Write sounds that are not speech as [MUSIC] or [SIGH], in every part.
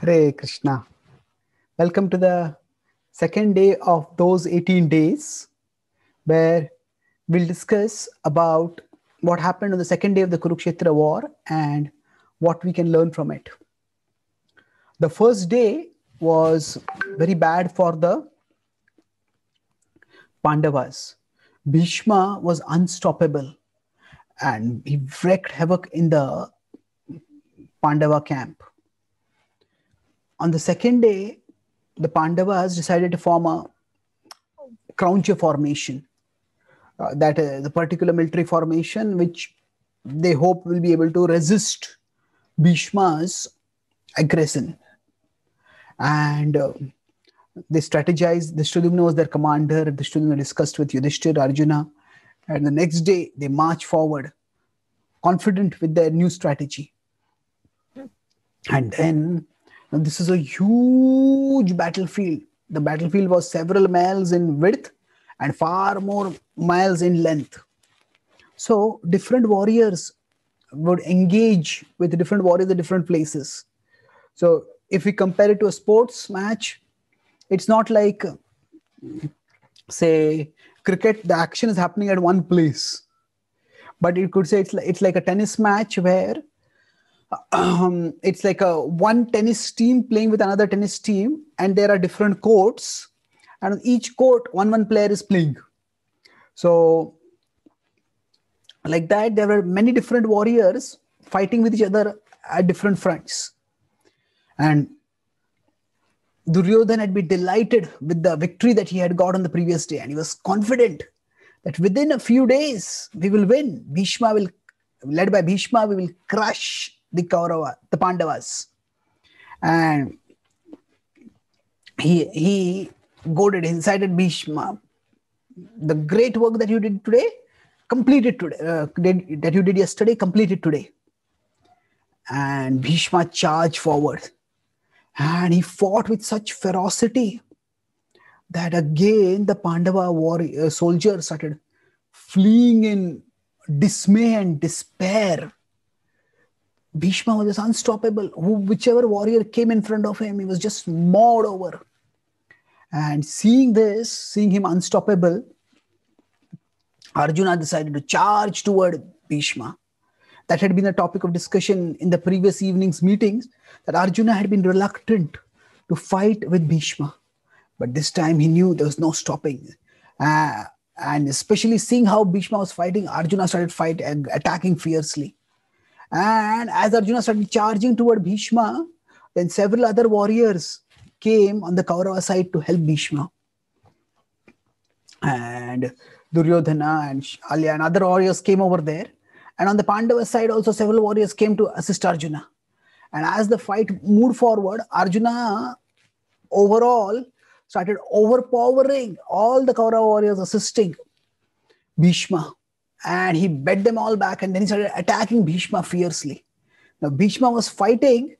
Hare Krishna. Welcome to the second day of those 18 days where we'll discuss about what happened on the second day of the Kurukshetra war and what we can learn from it. The first day was very bad for the Pandavas. Bhishma was unstoppable and he wreaked havoc in the Pandava camp. On the second day, the Pandavas decided to form a Krauncha formation. Uh, that is a particular military formation which they hope will be able to resist Bhishma's aggression. And uh, they strategized. Dhristadyumna was their commander. Dhristadyumna discussed with Yudhishthir, Arjuna. And the next day, they march forward, confident with their new strategy. And then now, this is a huge battlefield. The battlefield was several miles in width and far more miles in length. So, different warriors would engage with different warriors at different places. So, if we compare it to a sports match, it's not like, say, cricket, the action is happening at one place. But you could say it's like, it's like a tennis match where um, it's like a one tennis team playing with another tennis team, and there are different courts, and on each court, one one player is playing. So, like that, there were many different warriors fighting with each other at different fronts, and Duryodhan had been delighted with the victory that he had got on the previous day, and he was confident that within a few days we will win. Bhishma will, led by Bhishma, we will crush the Kaurava, the Pandavas. And he he goaded, incited Bhishma. The great work that you did today, completed today, uh, did, that you did yesterday, completed today. And Bhishma charged forward. And he fought with such ferocity that again the Pandava warrior uh, soldiers started fleeing in dismay and despair Bhishma was just unstoppable. Who, whichever warrior came in front of him, he was just mowed over. And seeing this, seeing him unstoppable, Arjuna decided to charge toward Bhishma. That had been a topic of discussion in the previous evening's meetings, that Arjuna had been reluctant to fight with Bhishma. But this time he knew there was no stopping. Uh, and especially seeing how Bhishma was fighting, Arjuna started fighting, attacking fiercely. And as Arjuna started charging toward Bhishma, then several other warriors came on the Kaurava side to help Bhishma. And Duryodhana and Shalya and other warriors came over there. And on the Pandava side, also several warriors came to assist Arjuna. And as the fight moved forward, Arjuna overall started overpowering all the Kaurava warriors assisting Bhishma and he bet them all back and then he started attacking Bhishma fiercely. Now, Bhishma was fighting,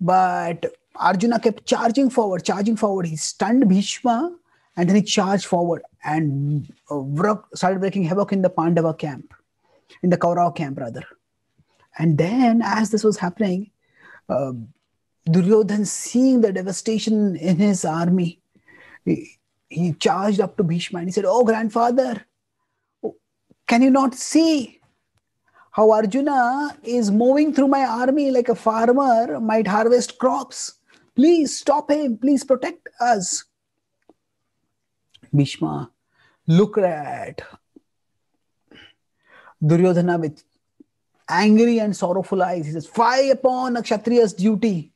but Arjuna kept charging forward, charging forward. He stunned Bhishma and then he charged forward and uh, started wreaking havoc in the Pandava camp, in the Kaurava camp, rather. And then, as this was happening, uh, Duryodhan, seeing the devastation in his army, he, he charged up to Bhishma and he said, Oh, grandfather, can you not see how Arjuna is moving through my army like a farmer might harvest crops? Please stop him. Please protect us. Bhishma looked at Duryodhana with angry and sorrowful eyes. He says, Fie upon a Kshatriya's duty.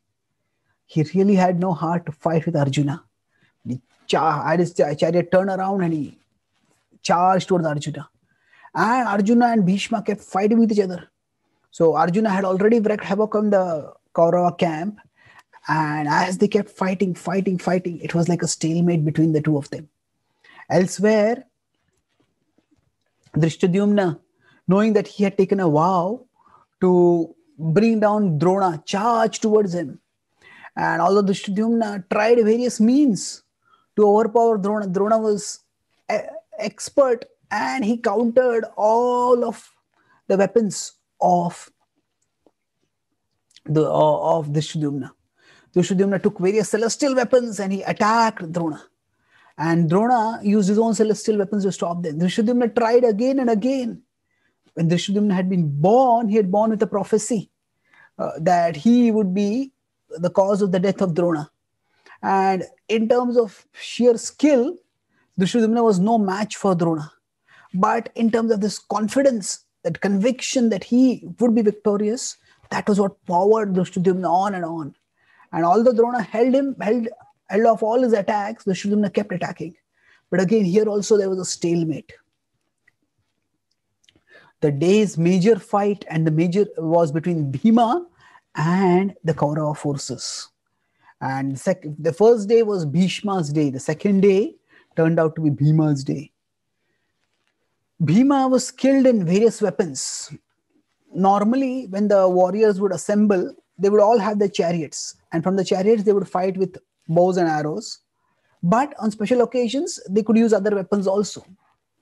He really had no heart to fight with Arjuna. He had his turn around and he charged towards Arjuna and Arjuna and Bhishma kept fighting with each other. So Arjuna had already wreaked havoc on the Kaurava camp, and as they kept fighting, fighting, fighting, it was like a stalemate between the two of them. Elsewhere, Drishtadyumna, knowing that he had taken a vow to bring down Drona, charged towards him. And although Drishtadyumna tried various means to overpower Drona, Drona was expert and he countered all of the weapons of the of Drishtadyumna. Drishtadyumna took various celestial weapons and he attacked Drona. And Drona used his own celestial weapons to stop them. Drishtadyumna tried again and again. When Drishtadyumna had been born, he had born with a prophecy uh, that he would be the cause of the death of Drona. And in terms of sheer skill, Drishtadyumna was no match for Drona. But in terms of this confidence, that conviction that he would be victorious, that was what powered Drishtadyumna on and on. And although Drona held him, held, held off all his attacks, Drishtadyumna kept attacking. But again, here also there was a stalemate. The day's major fight and the major was between Bhima and the Kaurava forces. And sec- the first day was Bhishma's day. The second day turned out to be Bhima's day. Bhima was skilled in various weapons. Normally, when the warriors would assemble, they would all have their chariots, and from the chariots, they would fight with bows and arrows. But on special occasions, they could use other weapons also.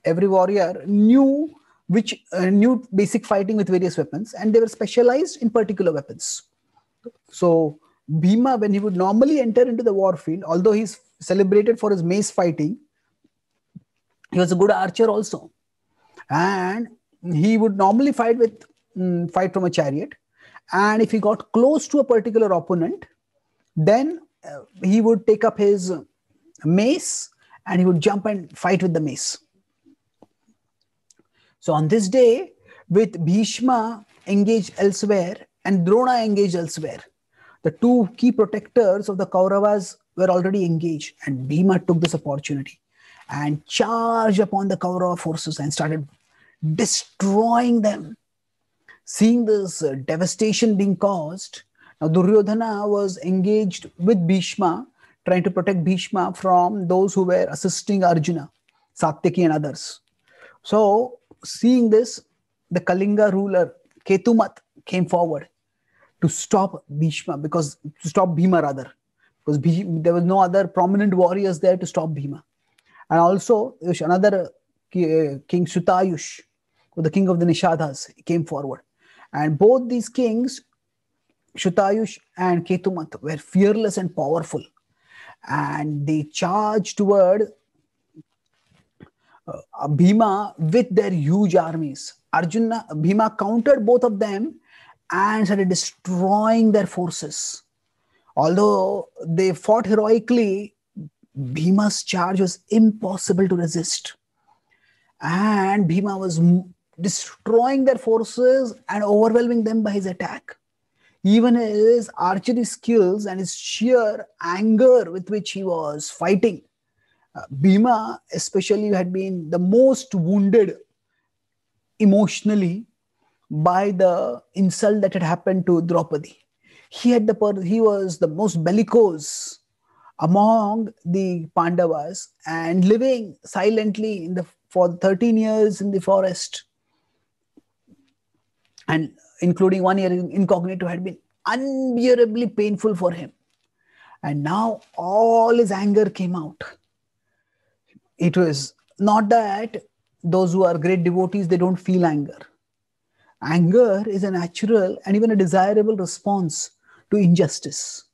Every warrior knew which uh, knew basic fighting with various weapons, and they were specialized in particular weapons. So Bhima, when he would normally enter into the war field, although he's celebrated for his mace fighting, he was a good archer also, and he would normally fight with um, fight from a chariot. And if he got close to a particular opponent, then uh, he would take up his mace and he would jump and fight with the mace. So on this day, with Bhishma engaged elsewhere and Drona engaged elsewhere, the two key protectors of the Kauravas were already engaged, and Bhima took this opportunity and charged upon the Kaurava forces and started destroying them. Seeing this uh, devastation being caused, now Duryodhana was engaged with Bhishma, trying to protect Bhishma from those who were assisting Arjuna, Satyaki and others. So, seeing this, the Kalinga ruler Ketumat came forward to stop Bhishma because to stop Bhima rather because there was no other prominent warriors there to stop Bhima, and also another uh, King Shrutayush, the king of the Nishadhas, came forward, and both these kings, Shrutayush and Ketumat, were fearless and powerful, and they charged toward uh, Bhima with their huge armies. Arjuna, Bhima countered both of them and started destroying their forces. Although they fought heroically, Bhima's charge was impossible to resist. And Bhima was destroying their forces and overwhelming them by his attack. Even his archery skills and his sheer anger with which he was fighting. Uh, Bhima, especially, had been the most wounded emotionally by the insult that had happened to Draupadi. He had the he was the most bellicose among the Pandavas and living silently in the for 13 years in the forest and including one year incognito had been unbearably painful for him. And now all his anger came out. It was not that those who are great devotees they don't feel anger Anger is a natural and even a desirable response to injustice.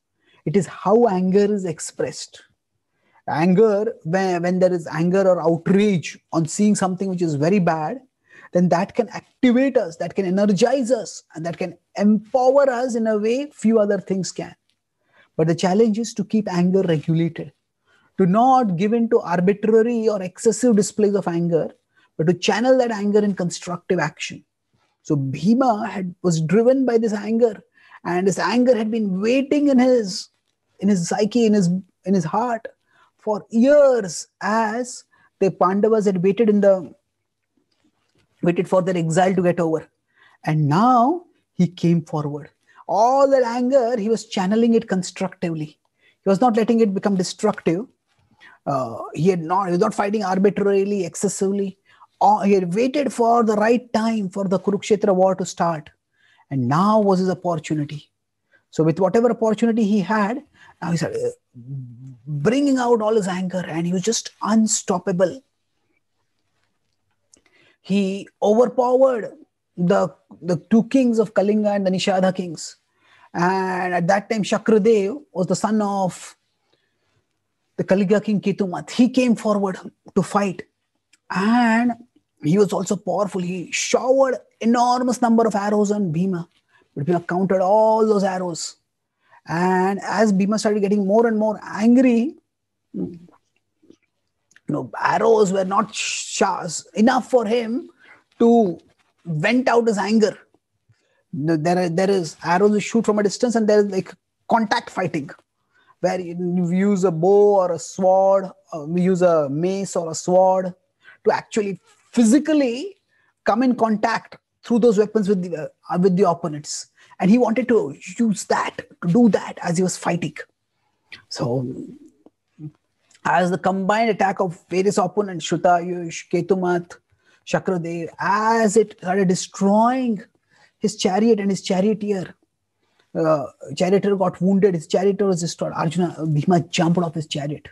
It is how anger is expressed. Anger, when, when there is anger or outrage on seeing something which is very bad, then that can activate us, that can energize us, and that can empower us in a way few other things can. But the challenge is to keep anger regulated, to not give in to arbitrary or excessive displays of anger, but to channel that anger in constructive action. So Bhima had was driven by this anger, and this anger had been waiting in his in his psyche, in his in his heart for years as the Pandavas had waited in the waited for their exile to get over. And now he came forward. All that anger, he was channeling it constructively. He was not letting it become destructive. Uh, he had not he was not fighting arbitrarily, excessively he had waited for the right time for the Kurukshetra war to start. And now was his opportunity. So, with whatever opportunity he had, now he started uh, bringing out all his anger and he was just unstoppable. He overpowered the, the two kings of Kalinga and the Nishadha kings. And at that time, Shakradev was the son of the Kalinga king Ketumat. He came forward to fight. And he was also powerful. He showered enormous number of arrows on Bhima. But Bhima counted all those arrows. And as Bhima started getting more and more angry, know, arrows were not enough for him to vent out his anger. There, there is arrows shoot from a distance, and there is like contact fighting, where you use a bow or a sword, or we use a mace or a sword to actually physically come in contact through those weapons with the uh, with the opponents and he wanted to use that to do that as he was fighting so as the combined attack of various opponents Shrutayush, Ketumat, Shakradev, as it started destroying his chariot and his charioteer, uh, charioteer got wounded, his charioteer was destroyed. Arjuna, Bhima jumped off his chariot.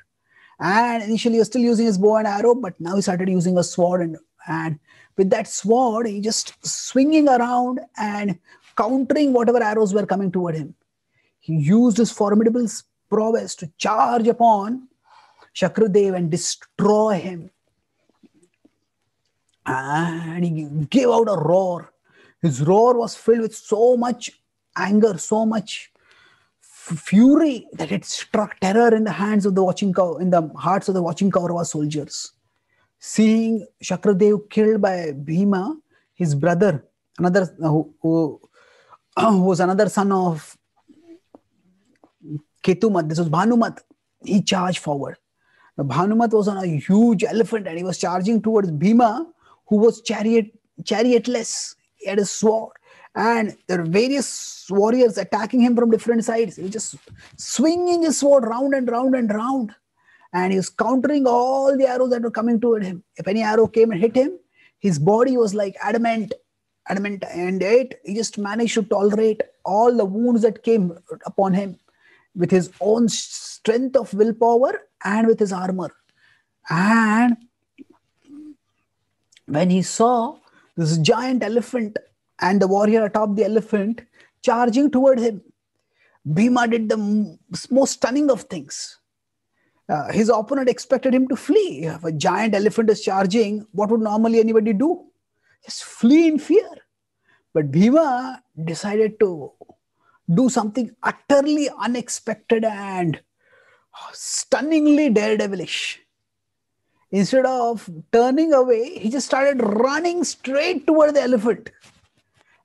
And initially he was still using his bow and arrow, but now he started using a sword. And, and with that sword, he just swinging around and countering whatever arrows were coming toward him. He used his formidable prowess to charge upon Shakradev and destroy him. And he gave out a roar. His roar was filled with so much anger, so much fury that it struck terror in the hands of the watching cow, in the hearts of the watching Kaurava soldiers. Seeing Shakradev killed by Bhima, his brother, another uh, who, who, [CLEARS THROAT] who was another son of Ketumat, this was Bhanumat, he charged forward. Bhanumat was on a huge elephant and he was charging towards Bhima, who was chariot chariotless. He had a sword and there are various warriors attacking him from different sides. He was just swinging his sword round and round and round. And he was countering all the arrows that were coming toward him. If any arrow came and hit him, his body was like adamant, adamant, and it he just managed to tolerate all the wounds that came upon him with his own strength of willpower and with his armor. And when he saw this giant elephant and the warrior atop the elephant charging toward him. Bhima did the most stunning of things. Uh, his opponent expected him to flee. If a giant elephant is charging, what would normally anybody do? Just flee in fear. But Bhima decided to do something utterly unexpected and stunningly daredevilish. Instead of turning away, he just started running straight toward the elephant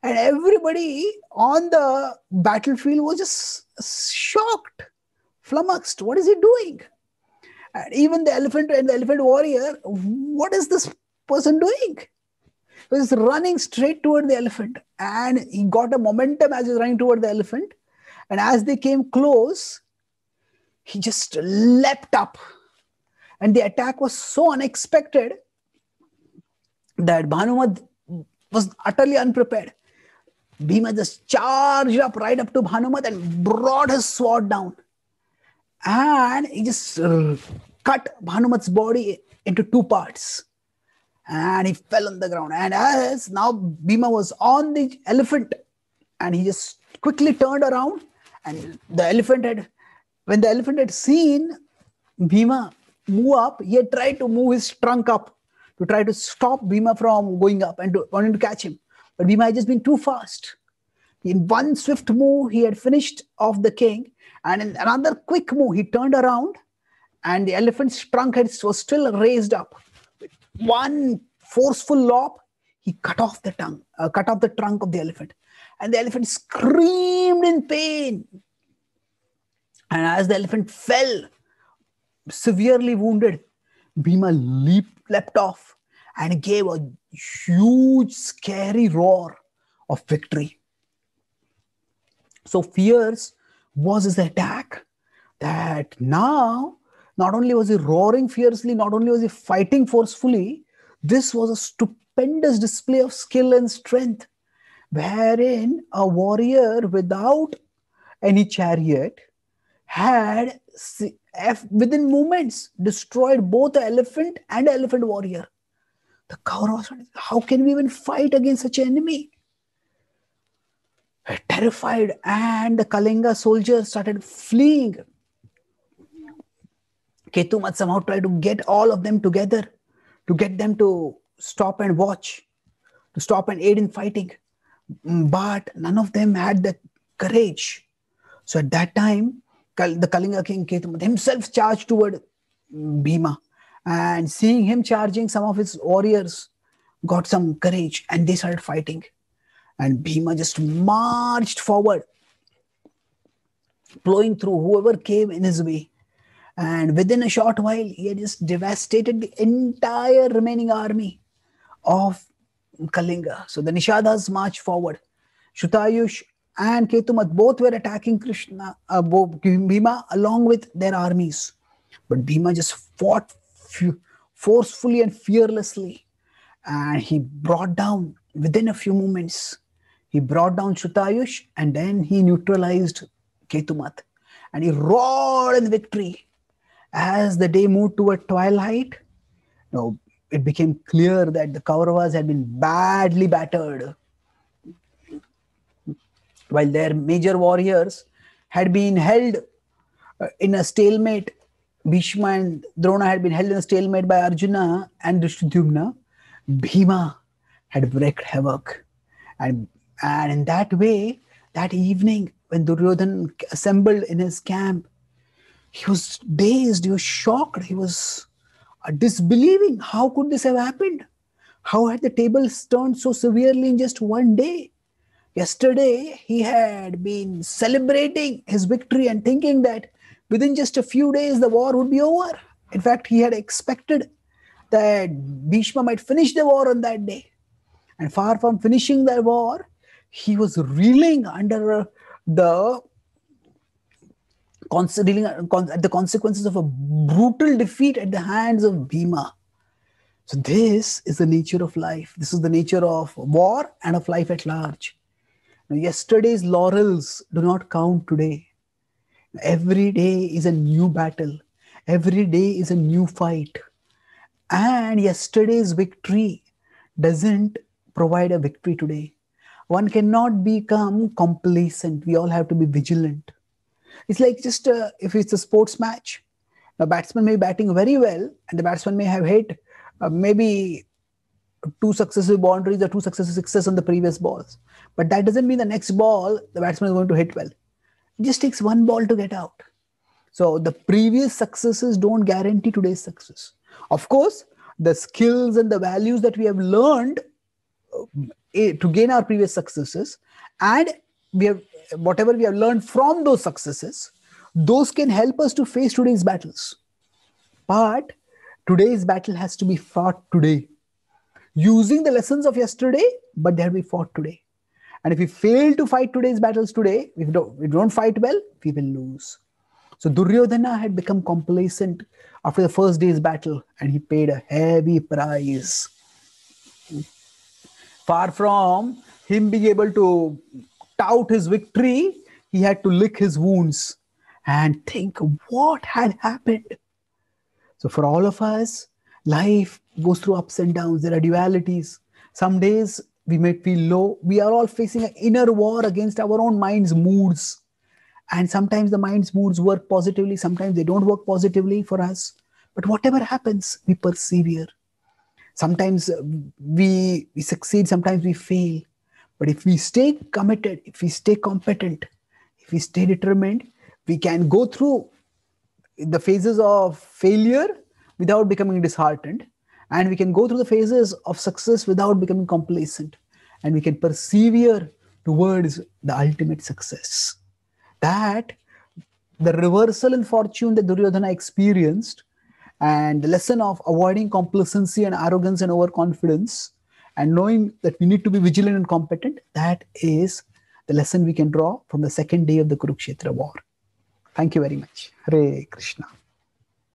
and everybody on the battlefield was just shocked, flummoxed. What is he doing? And even the elephant and the elephant warrior, what is this person doing? He was running straight toward the elephant, and he got a momentum as he was running toward the elephant. And as they came close, he just leapt up. And the attack was so unexpected that Bhanumat was utterly unprepared. Bhima just charged up right up to Bhanumat and brought his sword down. And he just cut Bhanumat's body into two parts. And he fell on the ground. And as now Bhima was on the elephant, and he just quickly turned around, and the elephant had, when the elephant had seen Bhima move up, he had tried to move his trunk up to try to stop Bhima from going up and to, wanting to catch him. But Bhima had just been too fast. In one swift move, he had finished off the king. And in another quick move, he turned around and the elephant's trunk had, was still raised up. One forceful lop, he cut off the tongue, uh, cut off the trunk of the elephant. And the elephant screamed in pain. And as the elephant fell, severely wounded, Bhima leaped, leapt off and gave a huge, scary roar of victory. So, fierce was his attack that now not only was he roaring fiercely, not only was he fighting forcefully, this was a stupendous display of skill and strength, wherein a warrior without any chariot had within moments destroyed both the elephant and elephant warrior. The Kauravas, how can we even fight against such an enemy? terrified, and the Kalinga soldiers started fleeing. Ketumat somehow tried to get all of them together to get them to stop and watch, to stop and aid in fighting. Mm, but none of them had the courage. So at that time, the Kalinga king Ketumat himself charged toward Bhima. And seeing him charging, some of his warriors got some courage and they started fighting. And Bhima just marched forward, plowing through whoever came in his way. And within a short while, he had just devastated the entire remaining army of Kalinga. So the Nishadas marched forward. Shrutayush and Ketumat both were attacking Krishna, uh, Bhima along with their armies. But Bhima just fought forcefully and fearlessly. And he brought down, within a few moments, he brought down Shrutayush and then he neutralized Ketumat. And he roared in victory. As the day moved toward twilight, you know, it became clear that the Kauravas had been badly battered. While their major warriors had been held uh, in a stalemate, Bhishma and Drona had been held in a stalemate by Arjuna and Drishtadyumna, Bhima had wreaked havoc. And and in that way, that evening, when Duryodhan assembled in his camp, he was dazed, he was shocked, he was uh, disbelieving. How could this have happened? How had the tables turned so severely in just one day? Yesterday, he had been celebrating his victory and thinking that within just a few days the war would be over. In fact, he had expected that Bhishma might finish the war on that day. And far from finishing the war, he was reeling under the considering the consequences of a brutal defeat at the hands of Bhima. So this is the nature of life. This is the nature of war and of life at large. Now, yesterday's laurels do not count today. Every day is a new battle. Every day is a new fight. And yesterday's victory doesn't provide a victory today one cannot become complacent. We all have to be vigilant. It's like just uh, if it's a sports match, a batsman may be batting very well, and the batsman may have hit uh, maybe two successive boundaries or two successive sixes on the previous balls. But that doesn't mean the next ball the batsman is going to hit well. It just takes one ball to get out. So the previous successes don't guarantee today's success. Of course, the skills and the values that we have learned to gain our previous successes and we have whatever we have learned from those successes those can help us to face today's battles. But today's battle has to be fought today. Using the lessons of yesterday but they have to be fought today. And if we fail to fight today's battles today if we don't, we don't fight well we will lose. So duryodhana had become complacent after the first day's battle and he paid a heavy price. Far from him being able to tout his victory, he had to lick his wounds and think what had happened. So, for all of us, life goes through ups and downs. There are dualities. Some days we may feel low. We are all facing an inner war against our own mind's moods. And sometimes the mind's moods work positively, sometimes they don't work positively for us. But whatever happens, we persevere sometimes we we succeed sometimes we fail but if we stay committed if we stay competent if we stay determined we can go through the phases of failure without becoming disheartened and we can go through the phases of success without becoming complacent and we can persevere towards the ultimate success. That the reversal in fortune that duryodhana experienced and the lesson of avoiding complacency and arrogance and overconfidence and knowing that we need to be vigilant and competent that is the lesson we can draw from the second day of the kurukshetra war. Thank you very much. Hare krishna